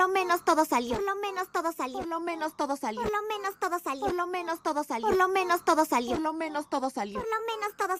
lo menos todo salió. Por lo menos todo salió. Por lo menos todo salió. Por lo menos todo salió. Por lo menos todo salió. Por lo menos todo salió. Por lo menos todo salió. Por lo menos todo